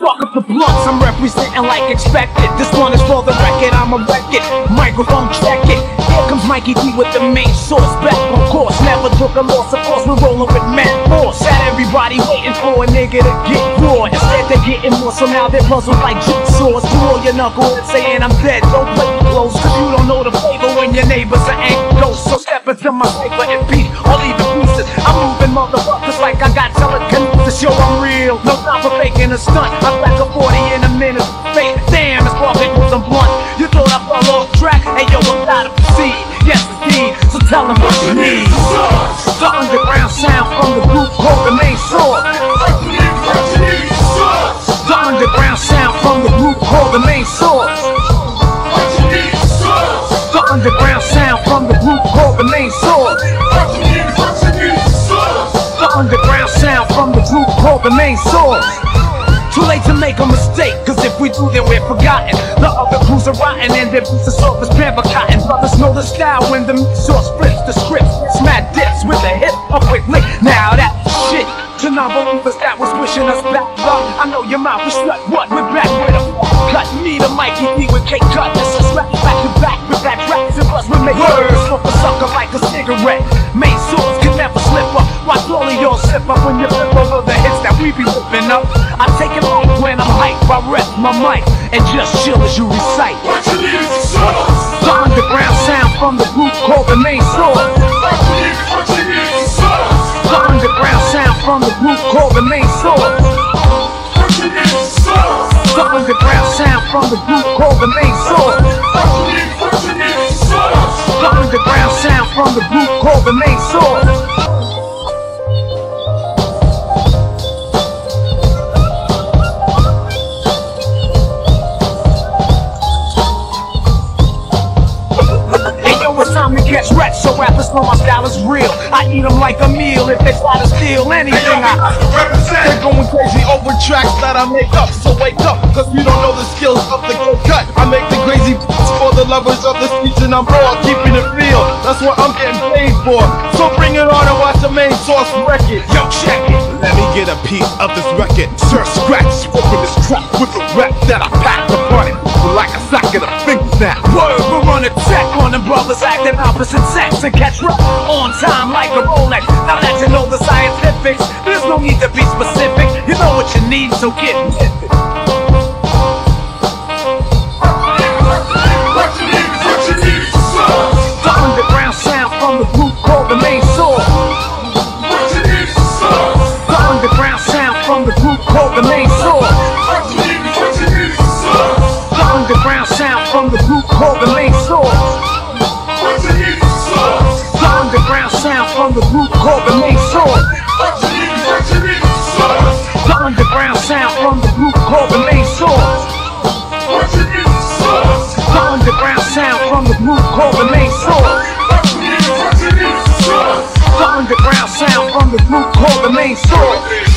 spark up the blunts, I'm representing like expected. This one is for the record, I'm a record. Microphone check it. Here comes Mikey D with the main source. Back on course, never took a loss. Of course, we're rolling with mad force. Had everybody waiting for a nigga to get raw. Instead, they're getting more, so now they're puzzled like jigsaws. To all your knuckleheads saying I'm dead, don't play close. Cause you don't know the flavor when your neighbors are angry. So step into my cipher and beat or leave for faking a stunt. I back a 40 in a minute. Fake, damn, it's walking with some blunt. You thought I fell off track? Hey, yo, I'm out of proceed. Yes, indeed. So tell them what you need. The underground sound from the group called the main source. The underground sound from the group called the main source. The underground sound from the group called the main source. The main source. Too late to make a mistake, cause if we do, then we're forgotten. The other crews are rotten and their beats are soft as pamper cotton. Brothers know the style when the source splits the script. Smack dips with a hip, a quick lick. Now that shit. To non-believers that was wishing us back luck. I know your mouth is shut, what? We're back with a cut. Me the Mikey D with K cut. That's a slap back to back we be whipping up. I take it off when I'm hyped. I rep my mic and just chill as you recite. The underground sound from the group called the main source. The underground sound from the group called the main source. The underground sound from the group called the main source. The underground sound from the group called the main source. Catch rats, so rappers know my style is real. I eat them like a meal if they try to steal anything. I represent. They're going crazy over tracks that I make up. So wake up, cause you don't know the skills of the good cut. I make the crazy for the lovers of the streets and I'm raw, keeping it real. That's what I'm getting paid for. So bring it on and watch the main source record. yo check it. Let me get a piece of this record. Sir Scratch open this track with the rap that I packed so get it. From the group called the main source. Sound from the group called the main source. The underground sound from the group called the main source. The underground sound from the group called the main source.